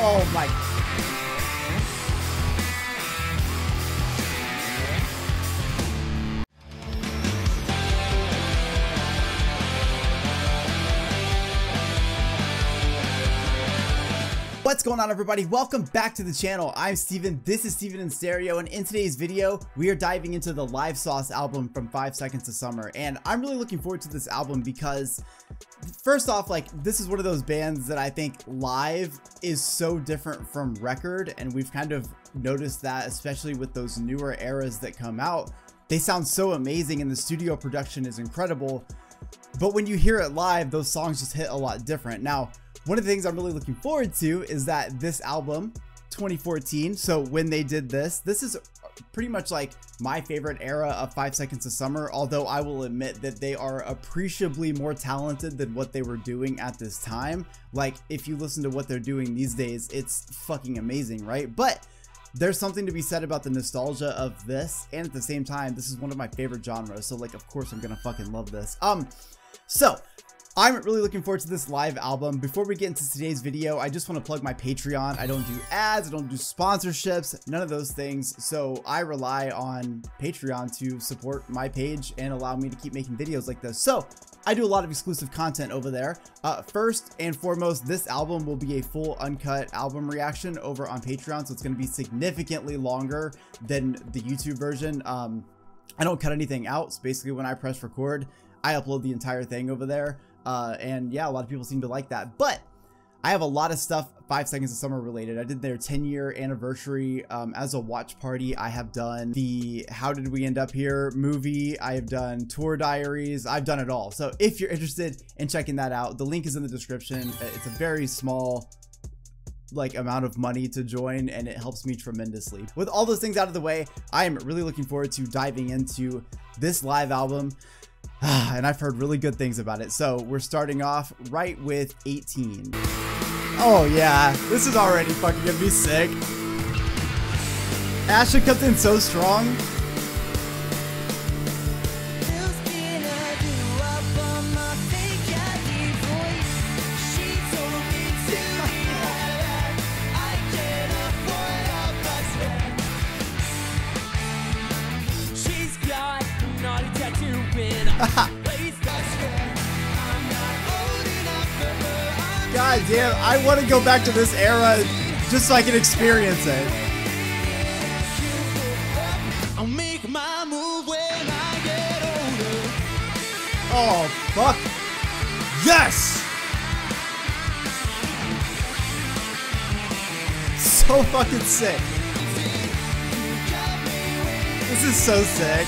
Oh my. Going on everybody? Welcome back to the channel. I'm Steven, this is Steven in Stereo, and in today's video, we are diving into the Live Sauce album from 5 Seconds of Summer, and I'm really looking forward to this album because, first off, like, this is one of those bands that I think live is so different from record, and we've kind of noticed that, especially with those newer eras that come out. They sound so amazing, and the studio production is incredible, but when you hear it live, those songs just hit a lot different. Now, one of the things I'm really looking forward to is that this album, 2014, so when they did this, this is pretty much like my favorite era of 5 Seconds of Summer, although I will admit that they are appreciably more talented than what they were doing at this time. Like, if you listen to what they're doing these days, it's fucking amazing, right? But there's something to be said about the nostalgia of this, and at the same time, this is one of my favorite genres, so like, of course I'm gonna fucking love this. Um, so, I'm really looking forward to this live album. Before we get into today's video, I just want to plug my Patreon. I don't do ads, I don't do sponsorships, none of those things. So I rely on Patreon to support my page and allow me to keep making videos like this. So I do a lot of exclusive content over there. Uh, first and foremost, this album will be a full uncut album reaction over on Patreon. So it's going to be significantly longer than the YouTube version. Um, I don't cut anything out. So basically when I press record, I upload the entire thing over there. Uh, and yeah, a lot of people seem to like that. But I have a lot of stuff five seconds of summer related. I did their 10 year anniversary um, as a watch party. I have done the How Did We End Up Here movie. I have done tour diaries. I've done it all. So if you're interested in checking that out, the link is in the description. Uh, it's a very small like amount of money to join and it helps me tremendously. With all those things out of the way, I am really looking forward to diving into this live album. and I've heard really good things about it. So we're starting off right with 18. Oh yeah, this is already fucking gonna be sick. Ashton comes in so strong. I want to go back to this era just so I can experience it. Oh, fuck. Yes! So fucking sick. This is so sick.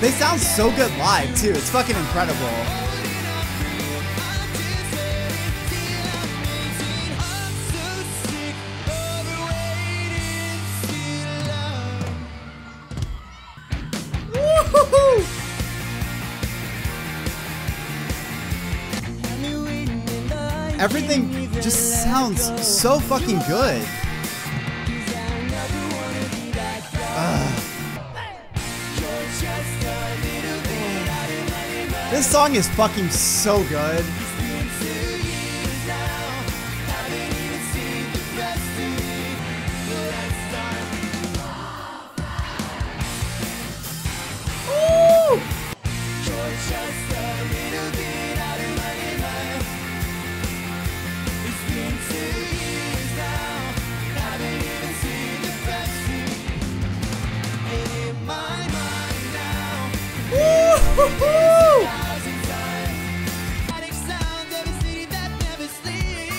They sound so good live, too. It's fucking incredible. Everything just sounds so fucking good. This song is fucking so good.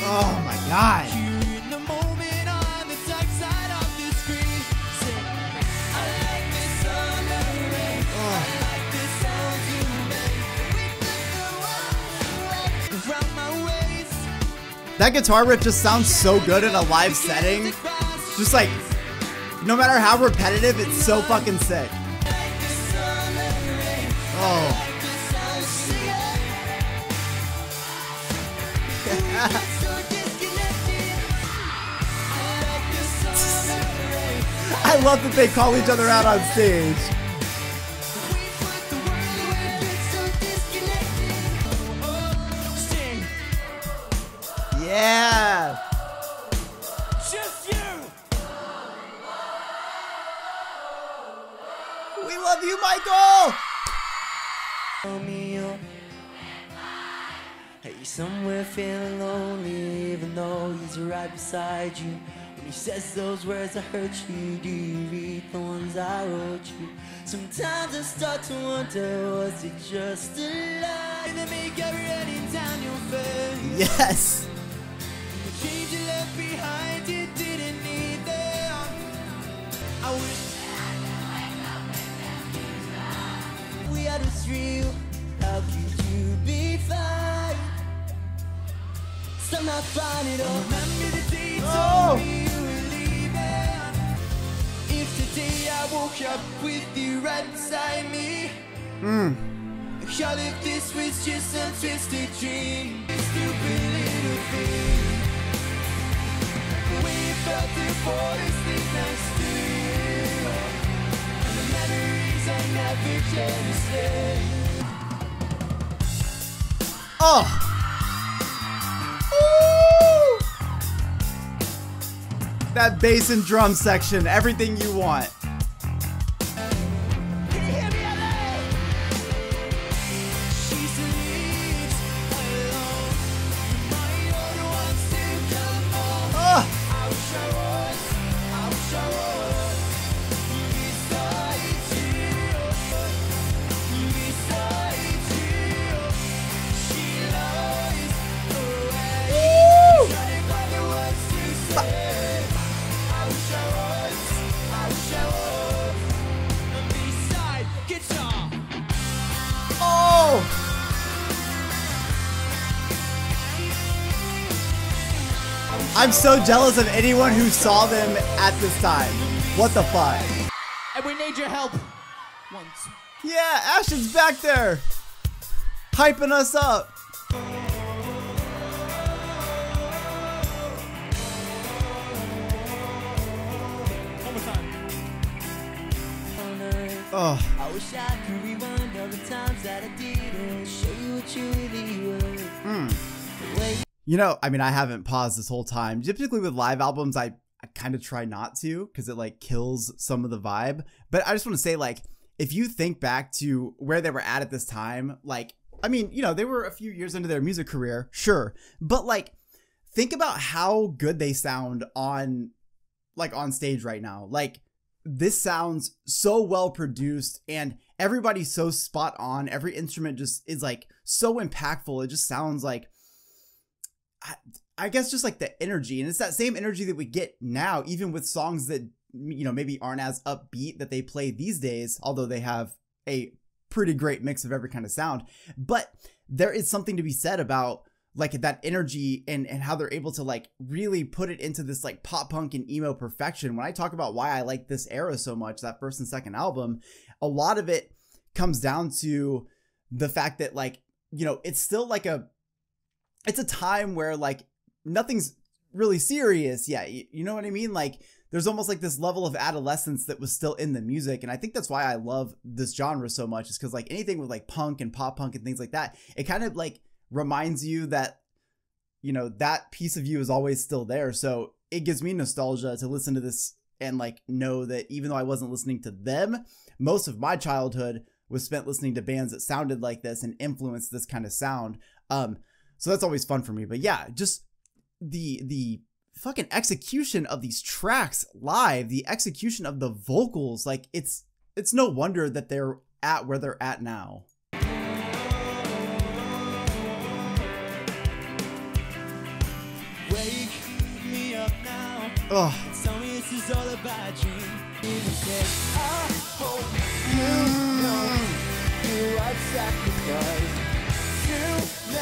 Oh my god. That guitar riff just sounds so good in a live setting. Just like, no matter how repetitive, it's so fucking sick. I love that they call each other out on stage. Yeah. Just you. We love you, Michael. Romeo. Hey, somewhere feeling lonely, even though he's right beside you. When he says those words, I hurt you. Do you read the ones I wrote you? Sometimes I start to wonder, was it just a lie that make down your face? Yes! The change you left behind, you didn't need them. I wish we had was real. How could you be fine? Somehow find it all. Remember the day you Oh. told me I woke up with you right beside me. Hmm. Y'all, if this was just some twisted dream, stupid little thing. We felt the borders sleep next to you. And the memories I never can. Oh! Woo! That bass and drum section, everything you want. So jealous of anyone who saw them at this time. What the fuck? And we need your help. Once. Yeah, Ashton's back there, hyping us up. One more time. Oh, I wish I could rewind all the times that I didn't show you what you really were. Hmm. You know, I mean, I haven't paused this whole time. Typically with live albums, I, I kind of try not to because it like kills some of the vibe. But I just want to say, like, if you think back to where they were at at this time, like, I mean, you know, they were a few years into their music career, sure, but like, think about how good they sound on, like, on stage right now. Like, this sounds so well produced and everybody's so spot on. Every instrument just is like so impactful. It just sounds like I, guess just like the energy and it's that same energy that we get now even with songs that you know maybe aren't as upbeat that they play these days although they have a pretty great mix of every kind of sound. But there is something to be said about like that energy and and how they're able to like really put it into this like pop punk and emo perfection. When i talk about why i like this era so much that first and second album a lot of it comes down to the fact that like you know it's still like a it's a time where like nothing's really serious yet. You, you know what I mean? Like there's almost like this level of adolescence that was still in the music. And I think that's why I love this genre so much is because like anything with like punk and pop punk and things like that, it kind of like reminds you that, you know, that piece of you is always still there. So it gives me nostalgia to listen to this and like know that even though I wasn't listening to them, most of my childhood was spent listening to bands that sounded like this and influenced this kind of sound. Um, so that's always fun for me. But yeah, just the the fucking execution of these tracks live, the execution of the vocals, like it's it's no wonder that they're at where they're at now. wake me up now. Ugh. Tell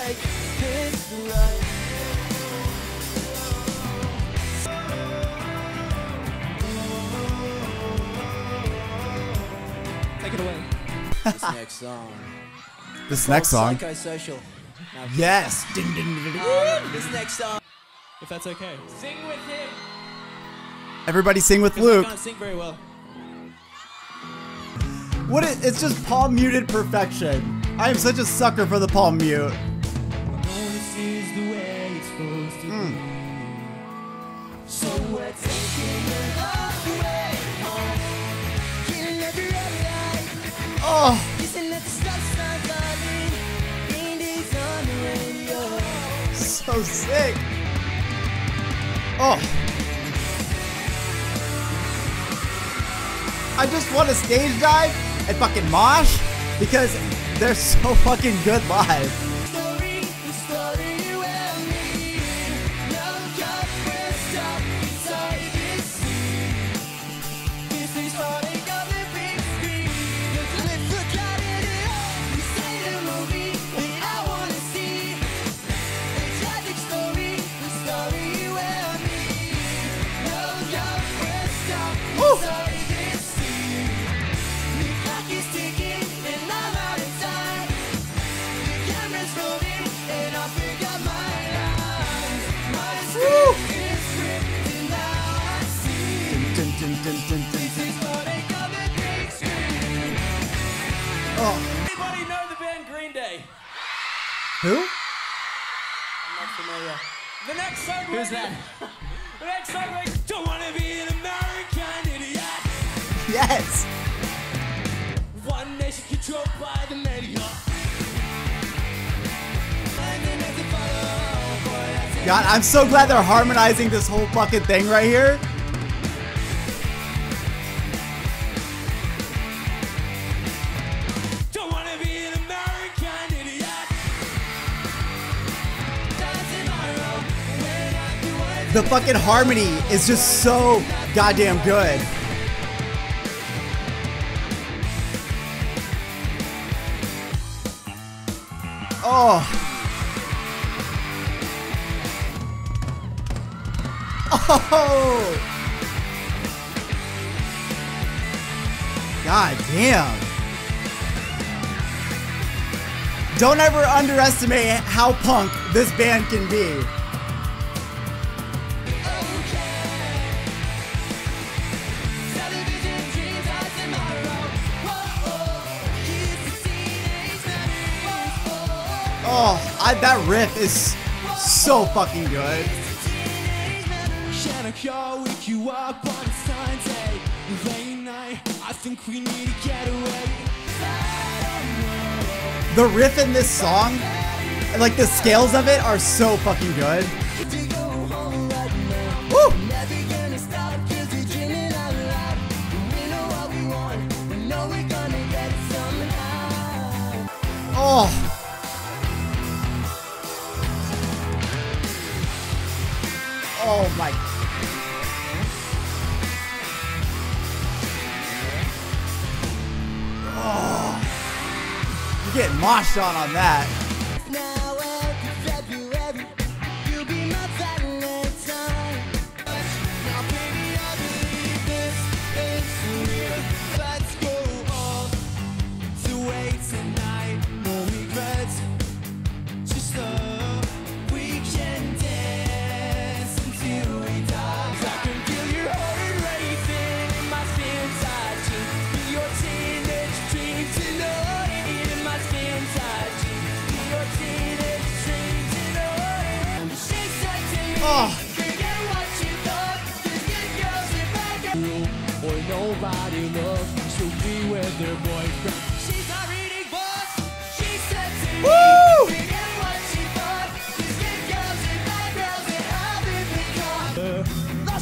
me this is all about you. You said, I hope you know you have sacrificed to make this right. Take it away. this next song. This next song. Psychosocial. Now, Yes. Ding, ding, ding, ding. um, this next song. If that's okay. Sing with him. Everybody sing with 'cause I Luke. can't sing very well. What it, it's just palm muted perfection. I am such a sucker for the palm mute. Oh. So sick. Oh. I just want to stage dive and fucking mosh because they're so fucking good live. I'm so glad they're harmonizing this whole fucking thing right here. The fucking harmony is just so goddamn good. Oh. God damn. Don't ever underestimate how punk this band can be. Oh, I, that riff is so fucking good. You up on Sunday Late night, I think we need to get away. The riff in this song, like the scales of it are so fucking good. shot on that.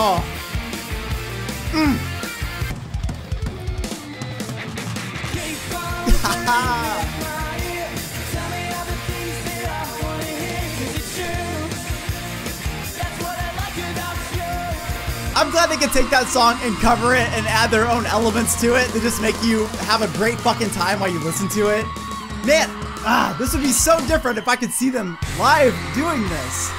Mm. I'm glad they could take that song and cover it and add their own elements to it to just make you have a great fucking time while you listen to it. Man, ah, this would be so different if I could see them live doing this.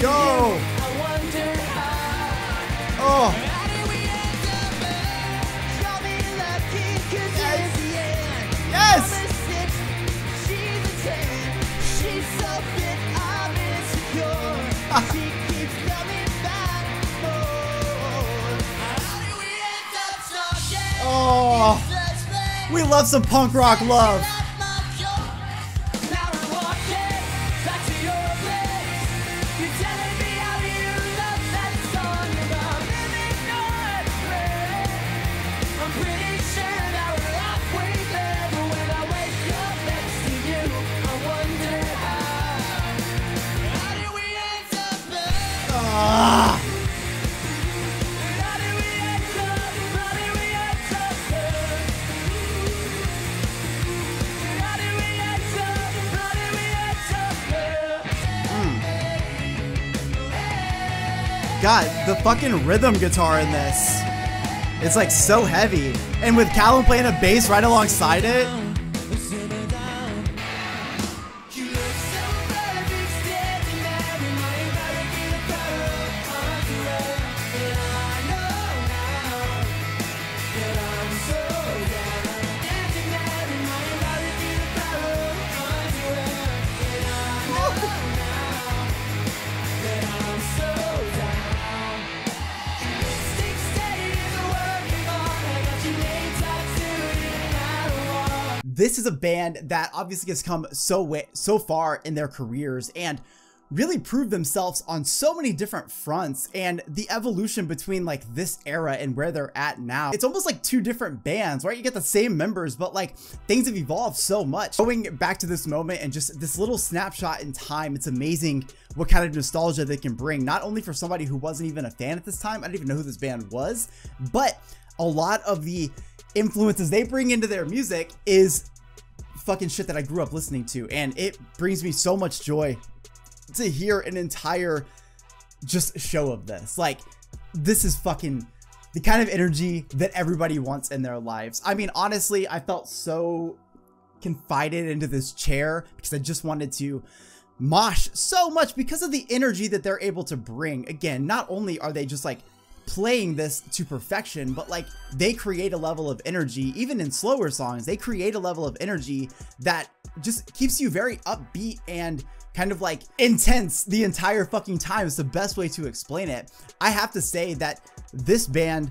Talking? Oh. in such pain? we love some punk rock love. Fucking rhythm guitar in this. It's like so heavy. And with Calum playing a bass right alongside it. This is a band that obviously has come so so far in their careers and really proved themselves on so many different fronts and the evolution between like this era and where they're at now. It's almost like two different bands, right? You get the same members, but like things have evolved so much. Going back to this moment and just this little snapshot in time, it's amazing what kind of nostalgia they can bring, not only for somebody who wasn't even a fan at this time, I didn't even know who this band was, but a lot of the influences they bring into their music is fucking shit that I grew up listening to. And it brings me so much joy to hear an entire just show of this. Like, this is fucking the kind of energy that everybody wants in their lives. I mean, honestly, I felt so confided into this chair because I just wanted to mosh so much because of the energy that they're able to bring. Again, not only are they just like playing this to perfection, but like they create a level of energy, even in slower songs, they create a level of energy that just keeps you very upbeat and kind of like intense the entire fucking time. It's the best way to explain it. I have to say that this band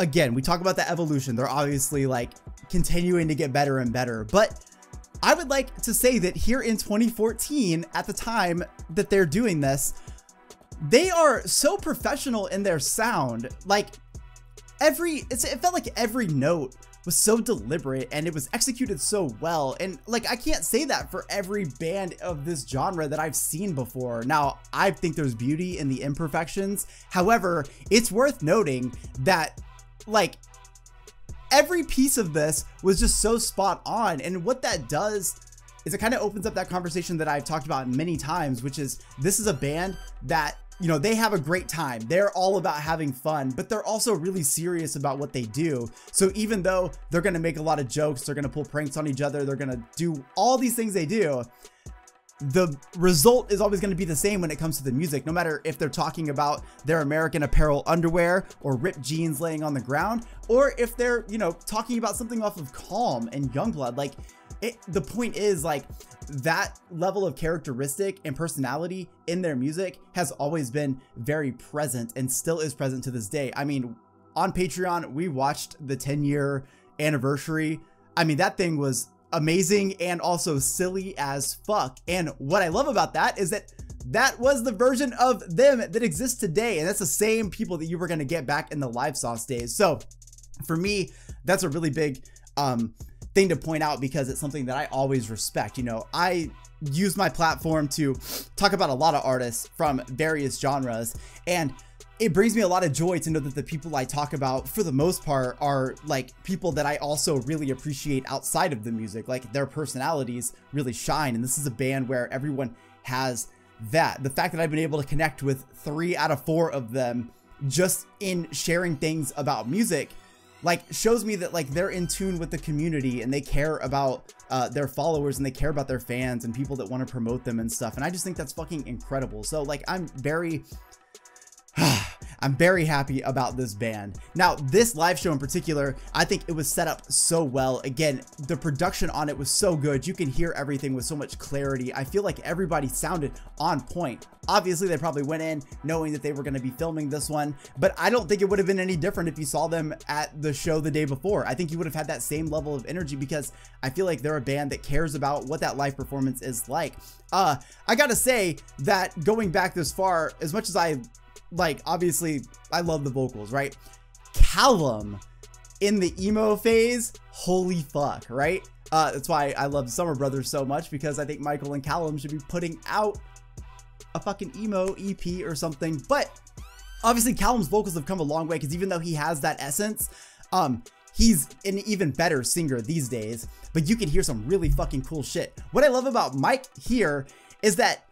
again, we talk about the evolution. They're obviously like continuing to get better and better, but I would like to say that here in 2014, at the time that they're doing this, they are so professional in their sound. Like every, it felt like every note was so deliberate and it was executed so well. And like, I can't say that for every band of this genre that I've seen before. Now, I think there's beauty in the imperfections. However, it's worth noting that like every piece of this was just so spot on. And what that does is it kind of opens up that conversation that I've talked about many times, which is this is a band that, you know, they have a great time. They're all about having fun, but they're also really serious about what they do. So even though they're going to make a lot of jokes, they're going to pull pranks on each other, they're going to do all these things they do, the result is always going to be the same when it comes to the music, no matter if they're talking about their American Apparel underwear or ripped jeans laying on the ground, or if they're, you know, talking about something off of Calm and Youngblood. Like, it, the point is, like, that level of characteristic and personality in their music has always been very present and still is present to this day. I mean, on Patreon, we watched the 10 year anniversary. I mean, that thing was amazing and also silly as fuck. And what I love about that is that that was the version of them that exists today. And that's the same people that you were going to get back in the live sauce days. So for me, that's a really big um, thing to point out because it's something that I always respect. You know, I use my platform to talk about a lot of artists from various genres and it brings me a lot of joy to know that the people I talk about for the most part are like people that I also really appreciate outside of the music like their personalities really shine and this is a band where everyone has that the fact that I've been able to connect with three out of four of them just in sharing things about music like shows me that like they're in tune with the community and they care about uh, their followers and they care about their fans and people that want to promote them and stuff and i just think that's fucking incredible. So like i'm very I'm very happy about this band. Now, this live show in particular, I think it was set up so well. Again, the production on it was so good. You can hear everything with so much clarity. I feel like everybody sounded on point. Obviously, they probably went in knowing that they were going to be filming this one, but I don't think it would have been any different if you saw them at the show the day before. I think you would have had that same level of energy because I feel like they're a band that cares about what that live performance is like. Uh, I gotta say that going back this far, as much as I like obviously I love the vocals, right? Calum in the emo phase, holy fuck, right? Uh, that's why I love Summer Brothers so much because I think Michael and Calum should be putting out a fucking emo EP or something. But obviously Calum's vocals have come a long way because even though he has that essence, um, he's an even better singer these days. But you can hear some really fucking cool shit. What I love about Mike here is that,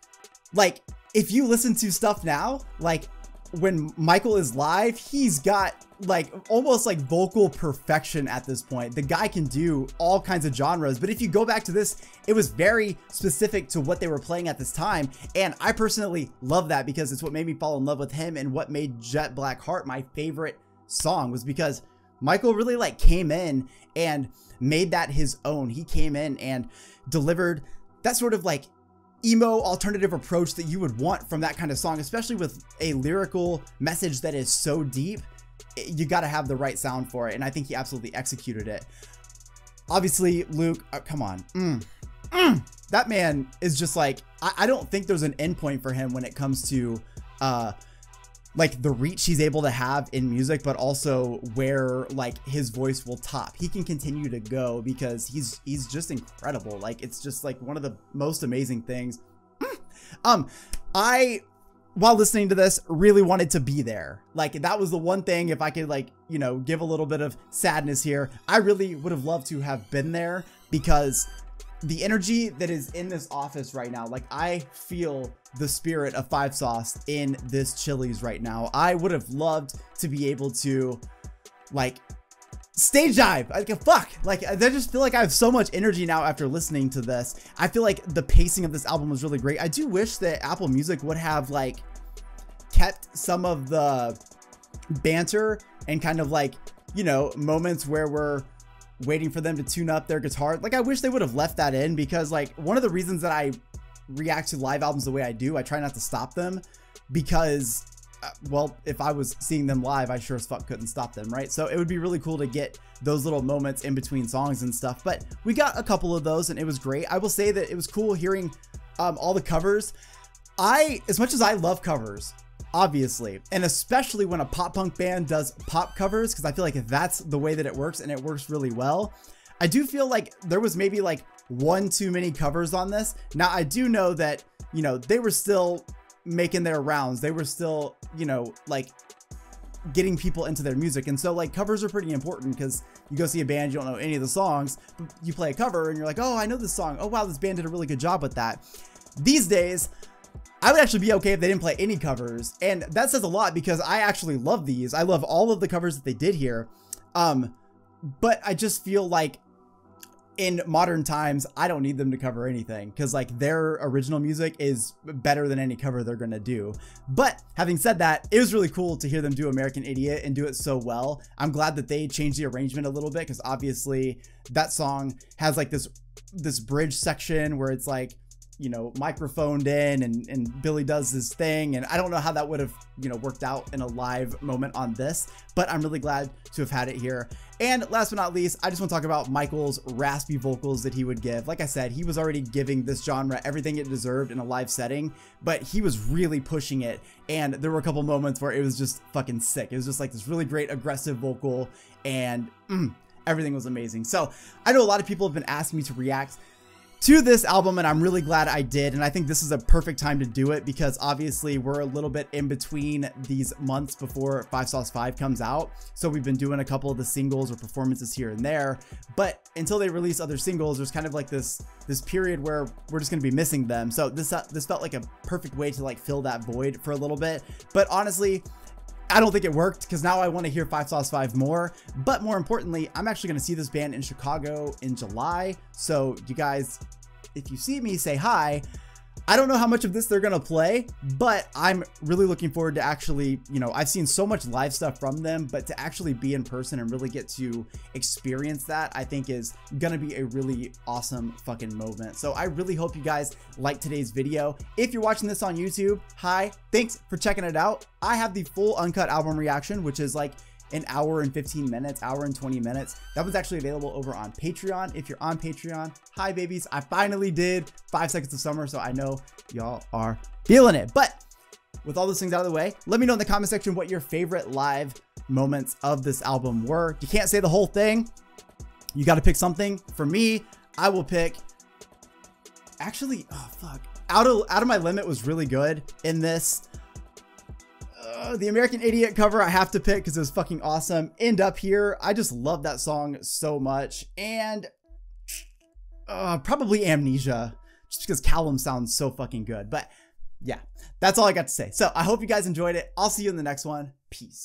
like, if you listen to stuff now, like when Michael is live, he's got like almost like vocal perfection at this point. The guy can do all kinds of genres, but if you go back to this, it was very specific to what they were playing at this time. And I personally love that because it's what made me fall in love with him and what made Jet Black Heart my favorite song was because Michael really like came in and made that his own. He came in and delivered that sort of like emo alternative approach that you would want from that kind of song, especially with a lyrical message that is so deep. You got to have the right sound for it, and I think he absolutely executed it. Obviously, Luke, uh, come on. Mm, mm, that man is just like, I, I, don't think there's an endpoint for him when it comes to uh, like the reach he's able to have in music, but also where like his voice will top. He can continue to go because he's he's just incredible. Like it's just like one of the most amazing things. um, I while listening to this really wanted to be there. Like that was the one thing if I could like, you know, give a little bit of sadness here. I really would have loved to have been there because the energy that is in this office right now, like I feel the spirit of five sauce in this Chili's right now. I would have loved to be able to like stage dive. Like fuck. Like i just feel like i have so much energy now after listening to this. I feel like the pacing of this album was really great. I do wish that apple music would have like kept some of the banter and kind of like you know moments where we're waiting for them to tune up their guitar. Like I wish they would have left that in because like one of the reasons that I react to live albums the way I do, I try not to stop them because uh, well, if I was seeing them live, I sure as fuck couldn't stop them, right? So it would be really cool to get those little moments in between songs and stuff. But we got a couple of those and it was great. I will say that it was cool hearing um, all the covers. I, as much as I love covers, obviously. And especially when a pop punk band does pop covers, because I feel like that's the way that it works and it works really well. I do feel like there was maybe like one too many covers on this. Now, I do know that, you know, they were still making their rounds. They were still, you know, like getting people into their music. And so like covers are pretty important because you go see a band, you don't know any of the songs, but you play a cover and you're like, oh, I know this song. Oh, wow, this band did a really good job with that. These days, I would actually be okay if they didn't play any covers. And that says a lot because I actually love these. I love all of the covers that they did here. Um, but I just feel like in modern times, I don't need them to cover anything because like their original music is better than any cover they're gonna do. But having said that, it was really cool to hear them do American Idiot and do it so well. I'm glad that they changed the arrangement a little bit because obviously that song has like this this bridge section where it's like you know, microphoned in and, and Billie does his thing. And I don't know how that would have, you know, worked out in a live moment on this, but I'm really glad to have had it here. And last but not least, I just want to talk about Michael's raspy vocals that he would give. Like I said, he was already giving this genre everything it deserved in a live setting, but he was really pushing it. And there were a couple moments where it was just fucking sick. It was just like this really great aggressive vocal and mm, everything was amazing. So I know a lot of people have been asking me to react to this album and I'm really glad I did and I think this is a perfect time to do it because obviously we're a little bit in between these months before 5 Sauce 5 comes out so we've been doing a couple of the singles or performances here and there but until they release other singles there's kind of like this this period where we're just going to be missing them so this uh, this felt like a perfect way to like fill that void for a little bit but honestly I don't think it worked because now I want to hear 5 Sauce 5 more. But more importantly, I'm actually going to see this band in Chicago in July. So you guys, if you see me, say hi. I don't know how much of this they're gonna play, but I'm really looking forward to actually, you know, I've seen so much live stuff from them, but to actually be in person and really get to experience that, I think is gonna be a really awesome fucking moment. So I really hope you guys like today's video. If you're watching this on YouTube, hi, thanks for checking it out. I have the full uncut album reaction, which is like an hour and 15 minutes, hour and 20 minutes. That was actually available over on Patreon. If you're on Patreon, hi babies, I finally did five seconds of summer, so I know y'all are feeling it. But with all those things out of the way, let me know in the comment section what your favorite live moments of this album were. You can't say the whole thing. You got to pick something. For me, I will pick. Actually, oh fuck, out of out of my limit was really good in this. Uh, the American Idiot cover I have to pick because it was fucking awesome. End up here. I just love that song so much. And uh, probably Amnesia, just because Calum sounds so fucking good. But yeah, that's all I got to say. So I hope you guys enjoyed it. I'll see you in the next one. Peace.